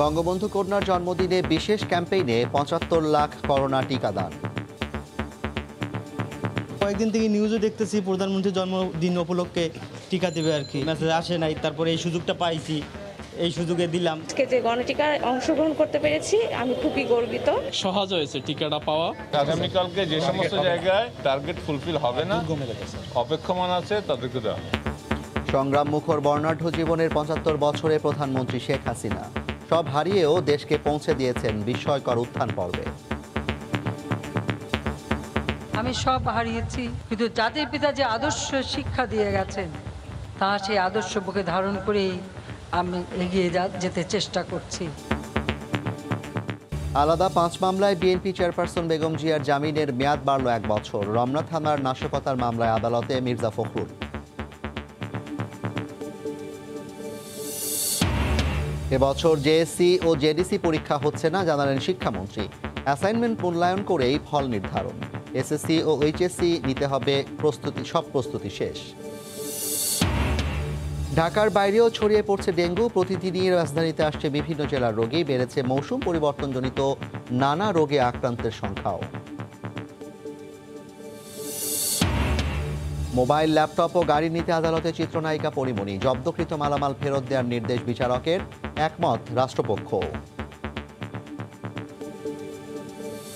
বঙ্গবন্ধু কন্যার জন্মদিনে বিশেষ ক্যাম্পেইনে পঁচাত্তর লাখ করোনা টিকাদান। কয়েকদিন থেকে নিউজও দেখতেছি প্রধানমন্ত্রীর জন্মদিন উপলক্ষে টিকা দেবে আর কি। মেসেজ আসে নাই তারপরে এই সুযোগটা পাইছি এই সুযোগে দিলাম। আজকে যে গণটিকায় অংশগ্রহণ করতে পেরেছি আমি খুবই গর্বিত। সহজ হয়েছে টিকাটা পাওয়া। আগামীকালকে যে সমস্ত জায়গায় টার্গেট ফুলফিল হবে না অপেক্ষমান আছে তাদেরকে দেওয়া সংগ্রাম মুখর বর্ণাঢ্য জীবনের পঁচাত্তর বছরে প্রধানমন্ত্রী শেখ হাসিনা। সব হারিয়েও দেশকে পৌঁছে দিয়েছেন বিস্ময়কর উত্থান পর্বে। আমি সব হারিয়েছি কিন্তু জাতির পিতা যে আদর্শ শিক্ষা দিয়ে গেছেন তা সেই আদর্শ বুকে ধারণ করেই আমি এগিয়ে যেতে চেষ্টা করছি। আলাদা পাঁচ মামলায় বিএনপি চেয়ারপারসন বেগম জিয়ার জামিনের মেয়াদ বাড়ল এক বছর। রমনা থানার নাশকতার মামলায় আদালতে মির্জা ফখরুল। এবছর জেএসসি ও জেডিসি পরীক্ষা হচ্ছে না জানালেন শিক্ষামন্ত্রী। অ্যাসাইনমেন্ট মূল্যায়ন করেই ফল নির্ধারণ। এসএসসি ও এইচএসসি নিতে হবে প্রস্তুতি, সব প্রস্তুতি শেষ। ঢাকার বাইরেও ছড়িয়ে পড়ছে ডেঙ্গু। প্রতিদিনই রাজধানীতে আসছে বিভিন্ন জেলার রোগী। বেড়েছে মৌসুম পরিবর্তনজনিত নানা রোগে আক্রান্তের সংখ্যাও। মোবাইল, ল্যাপটপ ও গাড়ি নিতে আদালতে চিত্রনায়িকা পরিমণি। জব্দকৃত মালামাল ফেরত দেওয়ার নির্দেশ বিচারকের। একমত, রাষ্ট্রপক্ষ।